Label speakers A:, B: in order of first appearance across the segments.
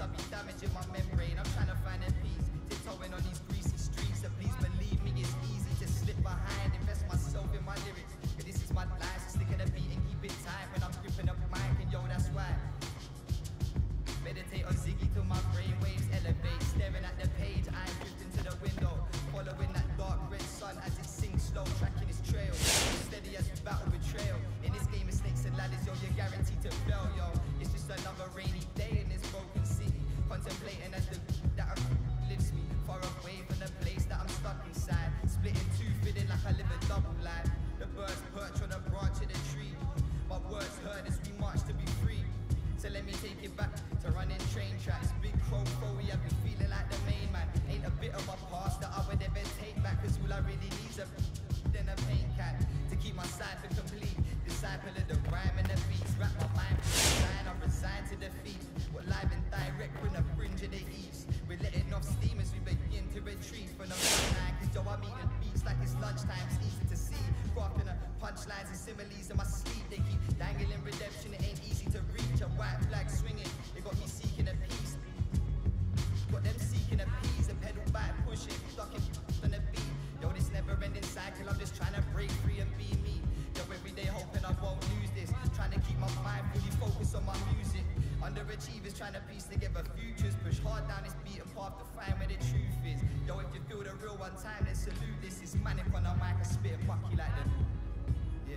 A: I be damaging my membrane. I'm trying to find a peace. Tiptoeing on these greasy streets. So please believe me, it's easy to slip behind. Invest myself in my lyrics. 'Cause this is my life. So stick in the beat and keep it tight when I'm gripping up mic. And yo, that's why. Meditate on Ziggy till my brain waves elevate. Staring at the page, I'm drifting to the window. Following that dark red sun as it sinks slow, tracking its trail. Steady as we battle betrayal. In this game of snakes and ladders, yo, you're guaranteed to fail, yo. Together futures. Push hard down this beaten path to find where the truth is. Yo, if you feel the real one time, then salute this. It's manic on the mic, I spit a monkey like the. Yeah.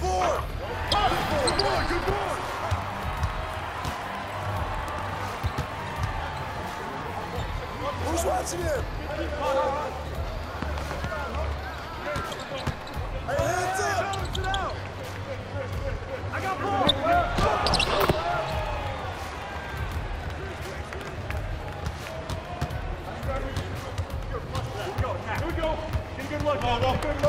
B: four. Good boy, good boy. Who's watching him? Hey, hands up. I got ball.
C: Here we go. Get a good look. Oh, no.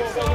C: go, go.